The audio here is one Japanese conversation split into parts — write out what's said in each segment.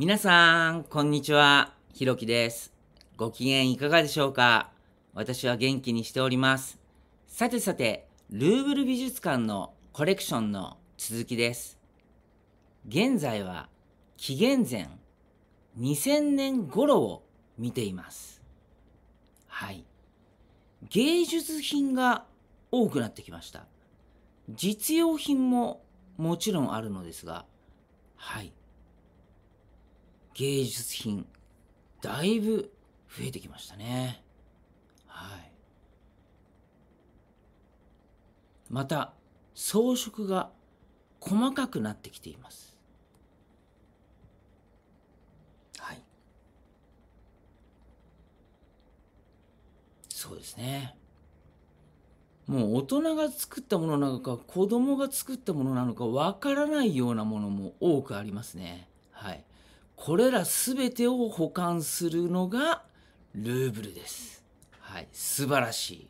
皆さん、こんにちは。ひろきです。ご機嫌いかがでしょうか？私は元気にしております。さてさて、ルーブル美術館のコレクションの続きです。現在は紀元前2000年頃を見ています。はい。芸術品が多くなってきました。実用品ももちろんあるのですが、はい。芸術品、だいぶ増えてきましたね。はい。また、装飾が細かくなってきています。はい。そうですね。もう大人が作ったものなのか子供が作ったものなのかわからないようなものも多くありますね。はい。これらすべてを保管するのがルーブルです。はい。素晴らしい。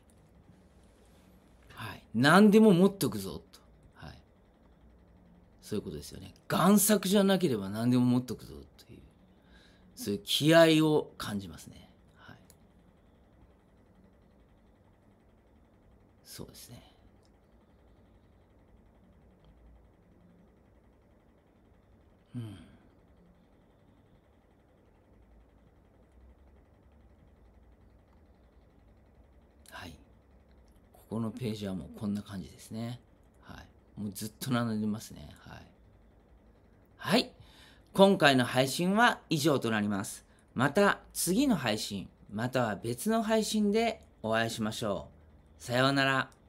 はい。何でも持っておくぞと。はい。そういうことですよね。贋作じゃなければ何でも持っておくぞという、そういう気合を感じますね。はい。そうですね。うん。はい。ここのページはもうこんな感じですね。はい。もうずっと並んでますね。はい。はい。今回の配信は以上となります。また次の配信、または別の配信でお会いしましょう。さようなら。